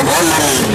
Olha aí.